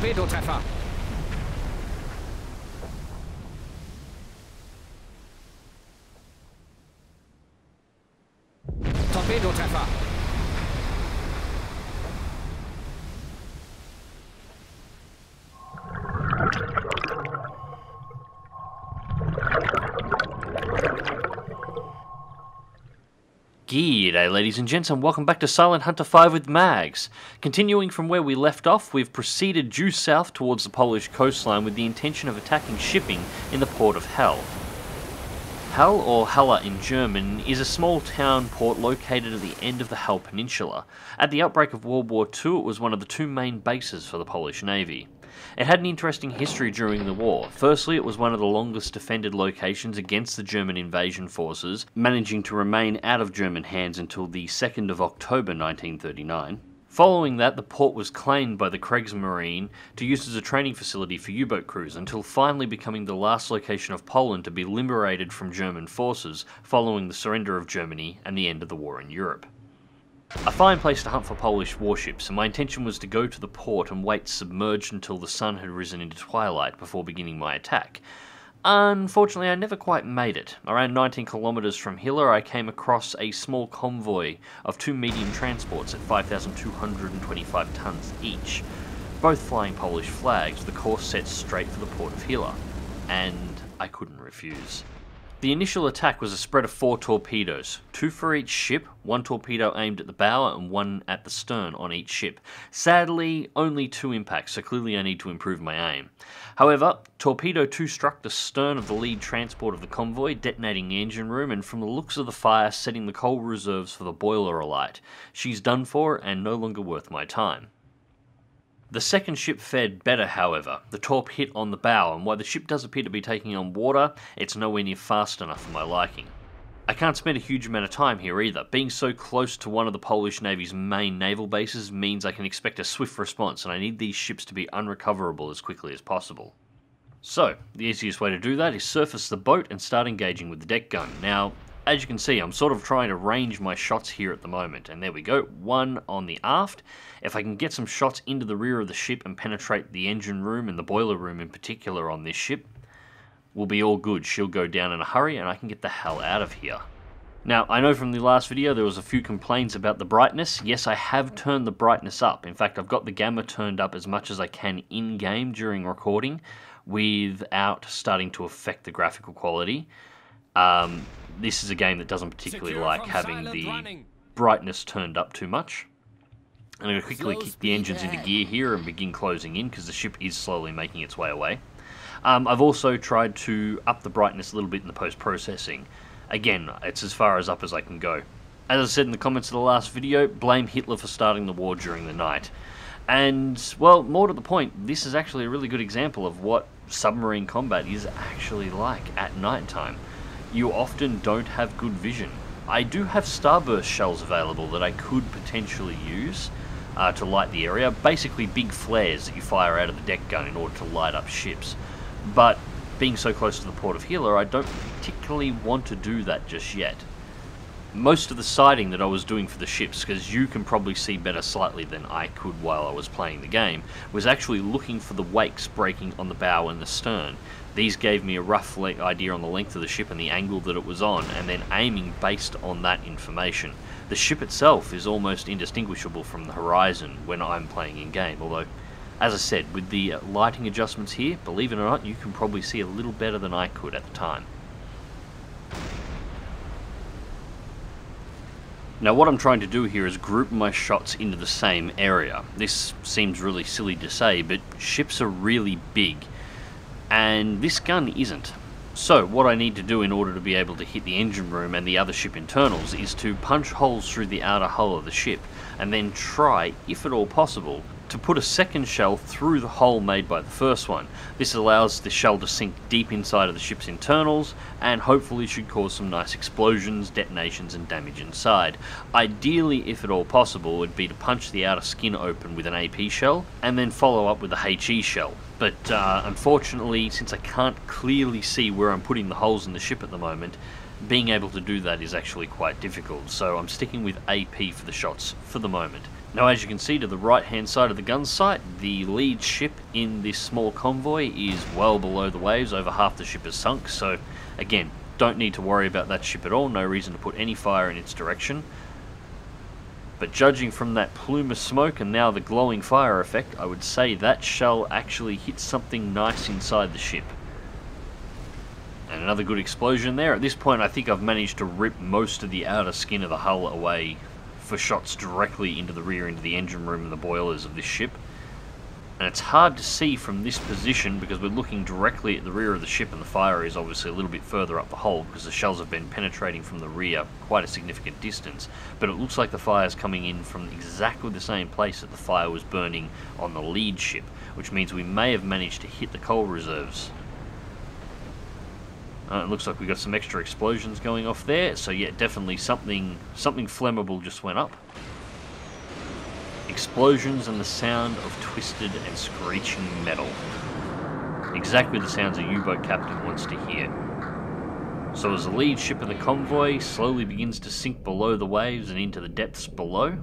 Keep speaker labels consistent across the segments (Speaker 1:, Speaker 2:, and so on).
Speaker 1: Torpedotreffer! Torpedotreffer!
Speaker 2: G'day ladies and gents and welcome back to Silent Hunter 5 with Magz. Continuing from where we left off, we've proceeded due south towards the Polish coastline with the intention of attacking shipping in the port of Hel. Hel, or Hela in German, is a small town port located at the end of the Hel Peninsula. At the outbreak of World War II, it was one of the two main bases for the Polish Navy. It had an interesting history during the war. Firstly, it was one of the longest defended locations against the German invasion forces, managing to remain out of German hands until the 2nd of October 1939. Following that, the port was claimed by the Kriegsmarine to use as a training facility for U boat crews until finally becoming the last location of Poland to be liberated from German forces following the surrender of Germany and the end of the war in Europe. A fine place to hunt for Polish warships, and my intention was to go to the port and wait submerged until the sun had risen into twilight before beginning my attack. Unfortunately, I never quite made it. Around 19 kilometres from Hela, I came across a small convoy of two medium transports at 5,225 tonnes each. Both flying Polish flags, the course set straight for the port of Hela, and I couldn't refuse. The initial attack was a spread of four torpedoes, two for each ship, one torpedo aimed at the bow and one at the stern on each ship. Sadly, only two impacts, so clearly I need to improve my aim. However, Torpedo 2 struck the stern of the lead transport of the convoy, detonating the engine room, and from the looks of the fire, setting the coal reserves for the boiler alight. She's done for and no longer worth my time. The second ship fared better, however. The torp hit on the bow, and while the ship does appear to be taking on water, it's nowhere near fast enough for my liking. I can't spend a huge amount of time here either. Being so close to one of the Polish Navy's main naval bases means I can expect a swift response, and I need these ships to be unrecoverable as quickly as possible. So, the easiest way to do that is surface the boat and start engaging with the deck gun. Now, as you can see, I'm sort of trying to range my shots here at the moment, and there we go, one on the aft. If I can get some shots into the rear of the ship and penetrate the engine room and the boiler room in particular on this ship, we'll be all good. She'll go down in a hurry and I can get the hell out of here. Now, I know from the last video there was a few complaints about the brightness. Yes, I have turned the brightness up. In fact, I've got the gamma turned up as much as I can in-game during recording without starting to affect the graphical quality. Um, this is a game that doesn't particularly
Speaker 1: Secure
Speaker 2: like having the
Speaker 1: running.
Speaker 2: brightness turned up too much. I'm going to quickly
Speaker 1: Slow
Speaker 2: kick the engines
Speaker 1: speed
Speaker 2: into gear here and begin closing in because the ship is slowly making its way away. Um, I've also tried to up the brightness a little bit in the post-processing. Again, it's as far as up as I can go. As I said in the comments of the last video, blame Hitler for starting the war during the night. And, well, more to the point, this is actually a really good example of what submarine combat is actually like at night time. You often don't have good vision. I do have starburst shells available that I could potentially use uh, to light the area. Basically, big flares that you fire out of the deck gun in order to light up ships. But being so close to the port of Hela, I don't particularly want to do that just yet most of the sighting that I was doing for the ships, because you can probably see better slightly than I could while I was playing the game, was actually looking for the wakes breaking on the bow and the stern. These gave me a rough idea on the length of the ship and the angle that it was on, and then aiming based on that information. The ship itself is almost indistinguishable from the horizon when I'm playing in game, although, as I said, with the uh, lighting adjustments here, believe it or not, you can probably see a little better than I could at the time. Now what I'm trying to do here is group my shots into the same area. This seems really silly to say, but ships are really big, and this gun isn't. So what I need to do in order to be able to hit the engine room and the other ship internals is to punch holes through the outer hull of the ship, and then try, if at all possible, to put a second shell through the hole made by the first one. This allows the shell to sink deep inside of the ship's internals and hopefully should cause some nice explosions, detonations and damage inside. Ideally, if at all possible, would be to punch the outer skin open with an AP shell and then follow up with a HE shell. But uh, unfortunately, since I can't clearly see where I'm putting the holes in the ship at the moment, being able to do that is actually quite difficult, so I'm sticking with AP for the shots for the moment. Now as you can see to the right hand side of the gun sight, the lead ship in this small convoy is well below the waves, over half the ship is sunk, so again, don't need to worry about that ship at all, no reason to put any fire in its direction. But judging from that plume of smoke and now the glowing fire effect, I would say that shell actually hit something nice inside the ship. And another good explosion there. At this point I think I've managed to rip most of the outer skin of the hull away for shots directly into the rear of the engine room and the boilers of this ship. And it's hard to see from this position because we're looking directly at the rear of the ship and the fire is obviously a little bit further up the hull because the shells have been penetrating from the rear quite a significant distance. But it looks like the fire is coming in from exactly the same place that the fire was burning on the lead ship, which means we may have managed to hit the coal reserves uh, it looks like we've got some extra explosions going off there, so yeah, definitely something something flammable just went up. Explosions and the sound of twisted and screeching metal. Exactly the sounds a U-boat captain wants to hear. So as the lead ship in the convoy slowly begins to sink below the waves and into the depths below,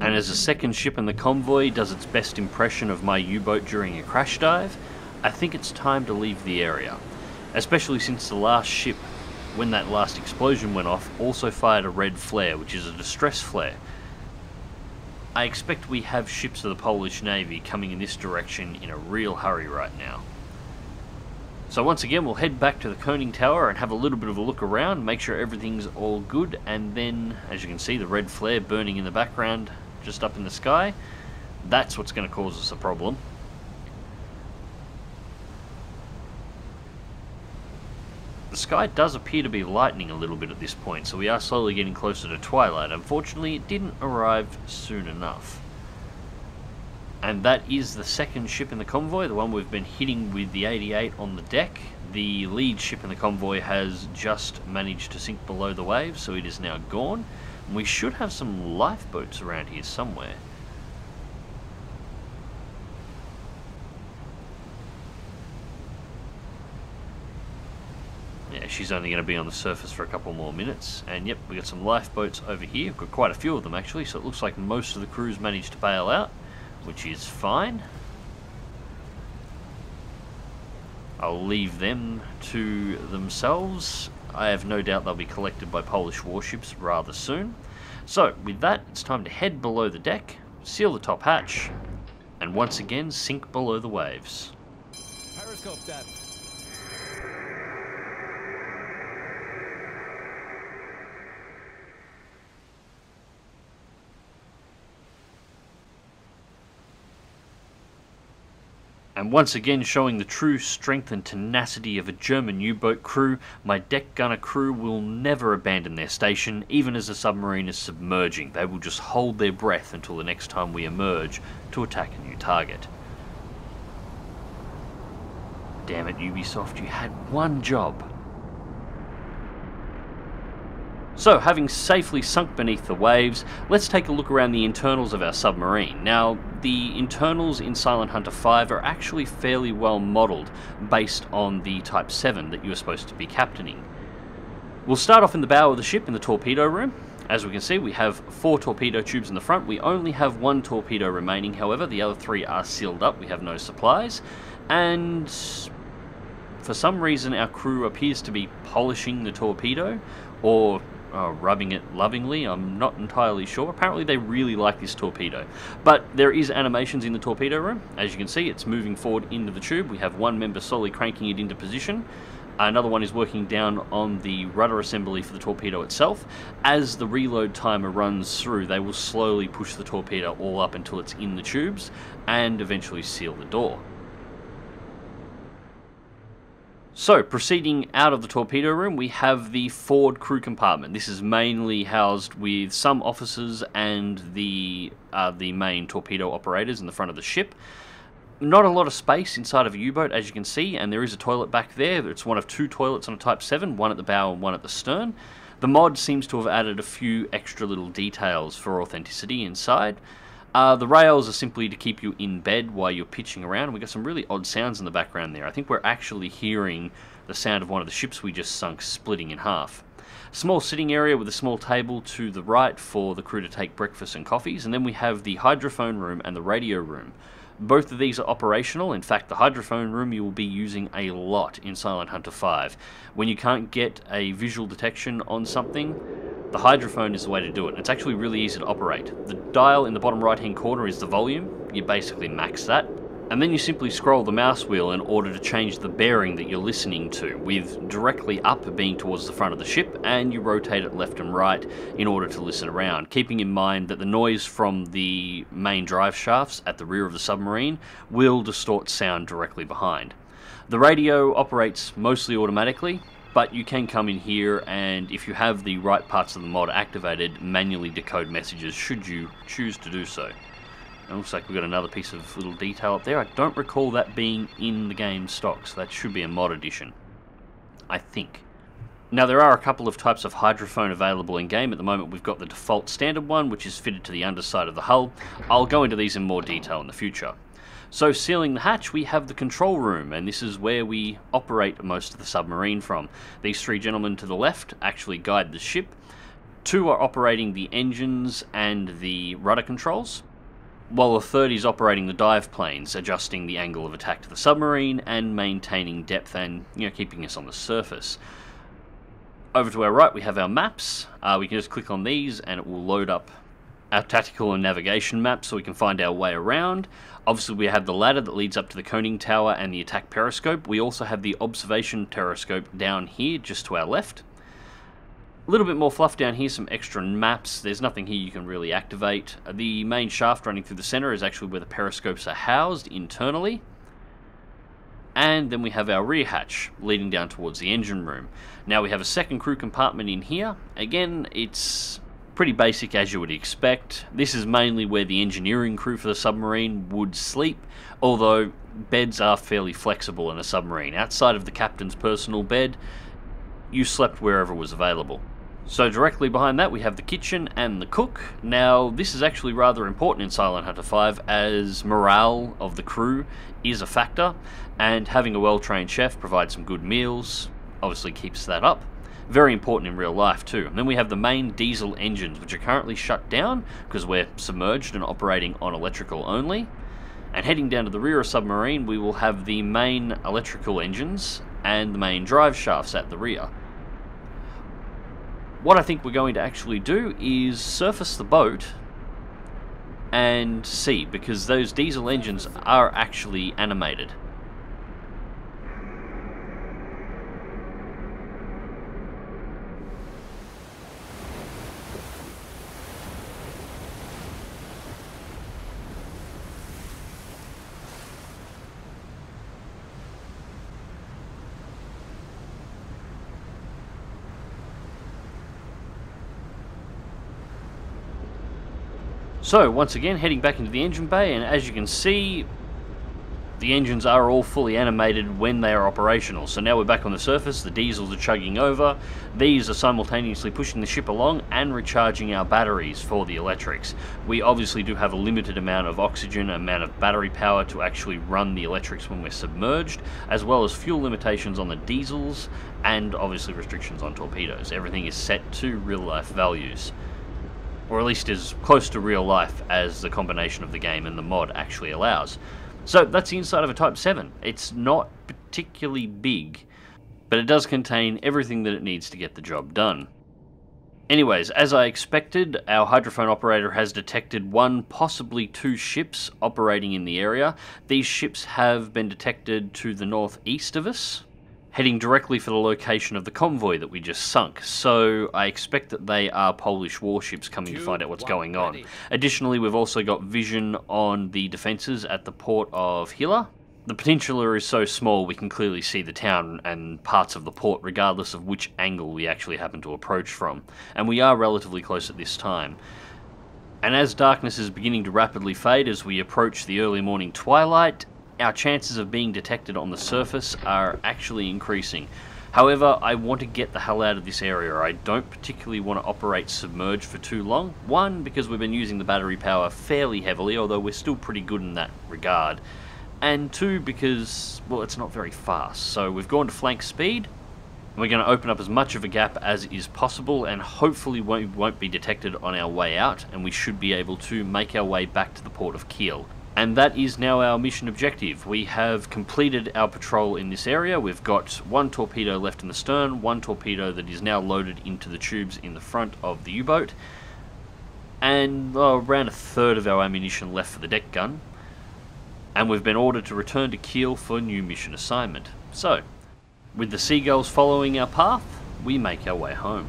Speaker 2: and as the second ship in the convoy does its best impression of my U-boat during a crash dive, I think it's time to leave the area especially since the last ship, when that last explosion went off, also fired a red flare, which is a distress flare. I expect we have ships of the Polish Navy coming in this direction in a real hurry right now. So once again, we'll head back to the Conning Tower and have a little bit of a look around, make sure everything's all good, and then, as you can see, the red flare burning in the background just up in the sky, that's what's going to cause us a problem. Sky does appear to be lightening a little bit at this point, so we are slowly getting closer to twilight. Unfortunately, it didn't arrive soon enough. And that is the second ship in the convoy, the one we've been hitting with the 88 on the deck. The lead ship in the convoy has just managed to sink below the waves, so it is now gone. And we should have some lifeboats around here somewhere. Yeah, she's only going to be on the surface for a couple more minutes. And yep, we've got some lifeboats over here. We've got quite a few of them actually, so it looks like most of the crews managed to bail out, which is fine. I'll leave them to themselves. I have no doubt they'll be collected by Polish warships rather soon. So, with that, it's time to head below the deck, seal the top hatch, and once again sink below the waves.
Speaker 1: Periscope.
Speaker 2: And once again showing the true strength and tenacity of a German U-boat crew, my deck gunner crew will never abandon their station, even as the submarine is submerging. They will just hold their breath until the next time we emerge to attack a new target. Damn it, Ubisoft, you had one job. So, having safely sunk beneath the waves, let's take a look around the internals of our submarine. Now, the internals in Silent Hunter 5 are actually fairly well modelled based on the Type 7 that you are supposed to be captaining. We'll start off in the bow of the ship in the torpedo room. As we can see, we have four torpedo tubes in the front. We only have one torpedo remaining, however. The other three are sealed up. We have no supplies. And for some reason, our crew appears to be polishing the torpedo or uh, rubbing it lovingly. I'm not entirely sure. Apparently they really like this torpedo. But there is animations in the torpedo room. As you can see, it's moving forward into the tube. We have one member slowly cranking it into position. Another one is working down on the rudder assembly for the torpedo itself. As the reload timer runs through, they will slowly push the torpedo all up until it's in the tubes and eventually seal the door. So, proceeding out of the torpedo room, we have the forward crew compartment. This is mainly housed with some officers and the uh, the main torpedo operators in the front of the ship. Not a lot of space inside of a U-boat, as you can see, and there is a toilet back there. It's one of two toilets on a Type 7, one at the bow and one at the stern. The mod seems to have added a few extra little details for authenticity inside. Uh, the rails are simply to keep you in bed while you're pitching around. We've got some really odd sounds in the background there. I think we're actually hearing the sound of one of the ships we just sunk splitting in half. Small sitting area with a small table to the right for the crew to take breakfast and coffees, and then we have the hydrophone room and the radio room. Both of these are operational. In fact, the hydrophone room you will be using a lot in Silent Hunter 5. When you can't get a visual detection on something, the hydrophone is the way to do it. It's actually really easy to operate. The dial in the bottom right hand corner is the volume. You basically max that and then you simply scroll the mouse wheel in order to change the bearing that you're listening to, with directly up being towards the front of the ship, and you rotate it left and right in order to listen around, keeping in mind that the noise from the main drive shafts at the rear of the submarine will distort sound directly behind. The radio operates mostly automatically, but you can come in here and if you have the right parts of the mod activated, manually decode messages should you choose to do so. Looks like we've got another piece of little detail up there. I don't recall that being in the game stock, so that should be a mod edition. I think. Now there are a couple of types of hydrophone available in game. At the moment we've got the default standard one, which is fitted to the underside of the hull. I'll go into these in more detail in the future. So sealing the hatch, we have the control room, and this is where we operate most of the submarine from. These three gentlemen to the left actually guide the ship. Two are operating the engines and the rudder controls while the third is operating the dive planes, adjusting the angle of attack to the submarine and maintaining depth and you know keeping us on the surface. Over to our right we have our maps. Uh, we can just click on these and it will load up our tactical and navigation map so we can find our way around. Obviously we have the ladder that leads up to the conning tower and the attack periscope. We also have the observation periscope down here just to our left. A little bit more fluff down here, some extra maps. There's nothing here you can really activate. Uh, the main shaft running through the center is actually where the periscopes are housed internally. And then we have our rear hatch leading down towards the engine room. Now we have a second crew compartment in here. Again, it's pretty basic as you would expect. This is mainly where the engineering crew for the submarine would sleep, although beds are fairly flexible in a submarine. Outside of the captain's personal bed, you slept wherever was available. So directly behind that we have the kitchen and the cook. Now this is actually rather important in Silent Hunter 5 as morale of the crew is a factor and having a well-trained chef provides some good meals obviously keeps that up. Very important in real life too. And then we have the main diesel engines which are currently shut down because we're submerged and operating on electrical only. And heading down to the rear of submarine we will have the main electrical engines and the main drive shafts at the rear. What I think we're going to actually do is surface the boat and see, because those diesel engines are actually animated. So, once again, heading back into the engine bay, and as you can see, the engines are all fully animated when they are operational. So now we're back on the surface, the diesels are chugging over, these are simultaneously pushing the ship along and recharging our batteries for the electrics. We obviously do have a limited amount of oxygen, amount of battery power to actually run the electrics when we're submerged, as well as fuel limitations on the diesels, and obviously restrictions on torpedoes. Everything is set to real life values or at least as close to real life as the combination of the game and the mod actually allows. So that's the inside of a Type 7. It's not particularly big, but it does contain everything that it needs to get the job done. Anyways, as I expected, our hydrophone operator has detected one, possibly two ships operating in the area. These ships have been detected to the northeast of us, heading directly for the location of the convoy that we just sunk, so I expect that they are Polish warships coming to find out what's going on. Additionally, we've also got vision on the defences at the port of Hela. The peninsula is so small we can clearly see the town and parts of the port regardless of which angle we actually happen to approach from, and we are relatively close at this time. And as darkness is beginning to rapidly fade as we approach the early morning twilight, our chances of being detected on the surface are actually increasing. However, I want to get the hell out of this area. I don't particularly want to operate submerged for too long. One, because we've been using the battery power fairly heavily, although we're still pretty good in that regard. And two, because, well, it's not very fast. So we've gone to flank speed. And we're going to open up as much of a gap as is possible and hopefully we won't be detected on our way out and we should be able to make our way back to the port of Kiel. And that is now our mission objective. We have completed our patrol in this area. We've got one torpedo left in the stern, one torpedo that is now loaded into the tubes in the front of the U-boat, and around a third of our ammunition left for the deck gun. And we've been ordered to return to Kiel for new mission assignment. So, with the seagulls following our path, we make our way home.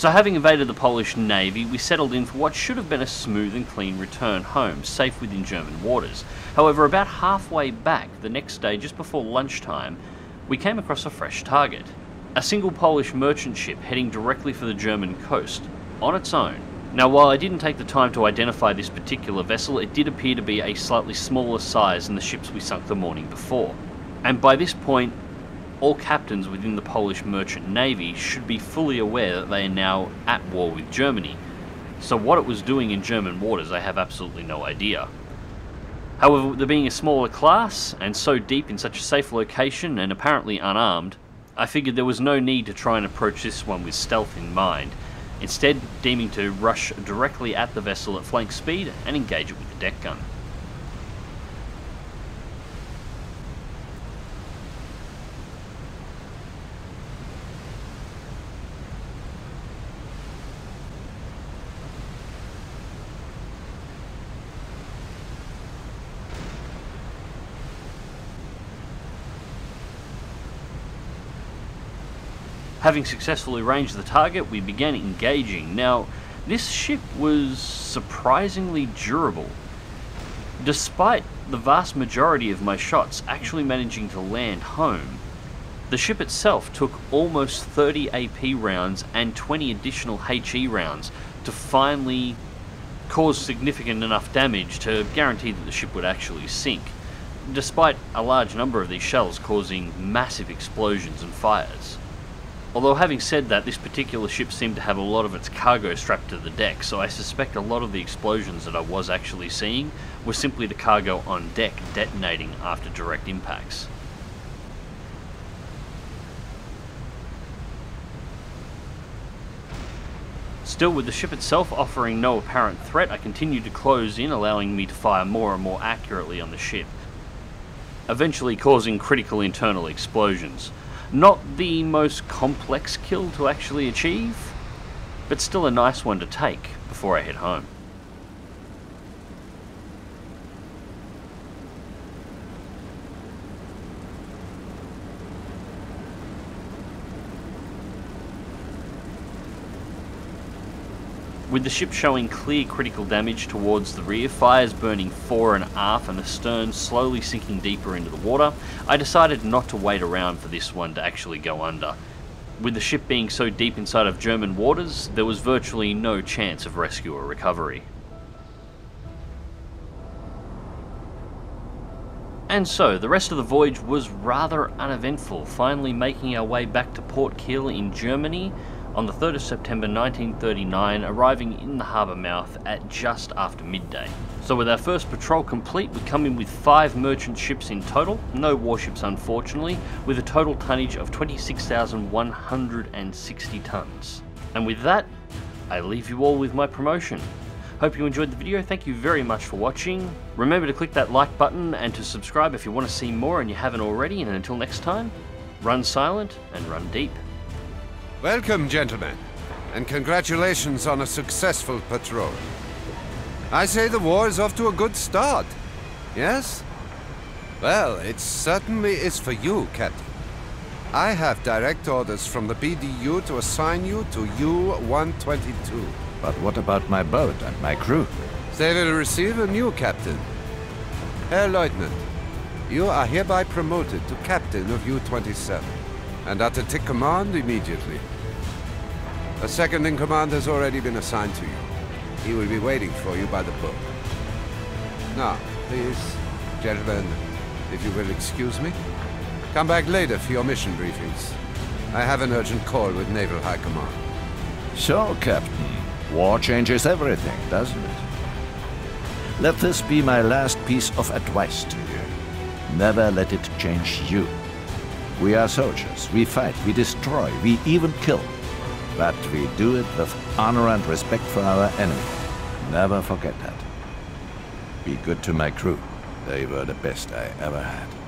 Speaker 2: So having invaded the Polish navy, we settled in for what should have been a smooth and clean return home, safe within German waters. However, about halfway back, the next day, just before lunchtime, we came across a fresh target. A single Polish merchant ship heading directly for the German coast, on its own. Now while I didn't take the time to identify this particular vessel, it did appear to be a slightly smaller size than the ships we sunk the morning before. And by this point, all captains within the Polish merchant navy should be fully aware that they are now at war with Germany. So what it was doing in German waters, I have absolutely no idea. However, there being a smaller class, and so deep in such a safe location and apparently unarmed, I figured there was no need to try and approach this one with stealth in mind, instead deeming to rush directly at the vessel at flank speed and engage it with the deck gun. Having successfully ranged the target, we began engaging. Now, this ship was surprisingly durable. Despite the vast majority of my shots actually managing to land home, the ship itself took almost 30 AP rounds and 20 additional HE rounds to finally cause significant enough damage to guarantee that the ship would actually sink, despite a large number of these shells causing massive explosions and fires. Although having said that, this particular ship seemed to have a lot of its cargo strapped to the deck, so I suspect a lot of the explosions that I was actually seeing were simply the cargo on deck detonating after direct impacts. Still, with the ship itself offering no apparent threat, I continued to close in, allowing me to fire more and more accurately on the ship, eventually causing critical internal explosions. Not the most complex kill to actually achieve, but still a nice one to take before I head home. With the ship showing clear critical damage towards the rear, fires burning fore and aft and the stern slowly sinking deeper into the water, I decided not to wait around for this one to actually go under. With the ship being so deep inside of German waters, there was virtually no chance of rescue or recovery. And so, the rest of the voyage was rather uneventful, finally making our way back to Port Kiel in Germany on the 3rd of September 1939, arriving in the harbour mouth at just after midday. So, with our first patrol complete, we come in with five merchant ships in total, no warships unfortunately, with a total tonnage of 26,160 tonnes. And with that, I leave you all with my promotion. Hope you enjoyed the video, thank you very much for watching. Remember to click that like button and to subscribe if you want to see more and you haven't already, and until next time, run silent and run deep.
Speaker 3: Welcome, gentlemen, and congratulations on a successful patrol. I say the war is off to a good start. Yes? Well, it certainly is for you, Captain. I have direct orders from the BDU to assign you to U-122.
Speaker 4: But what about my boat and my crew?
Speaker 3: They will receive a new captain. Herr Leutnant, you are hereby promoted to captain of U-27, and are to take command immediately. A second in command has already been assigned to you. He will be waiting for you by the boat. Now, please, gentlemen, if you will excuse me, come back later for your mission briefings. I have an urgent call with Naval High Command.
Speaker 4: So, Captain, war changes everything, doesn't it? Let this be my last piece of advice to you. Never let it change you. We are soldiers. We fight, we destroy, we even kill. But we do it with honor and respect for our enemy. Never forget that. Be good to my crew. They were the best I ever had.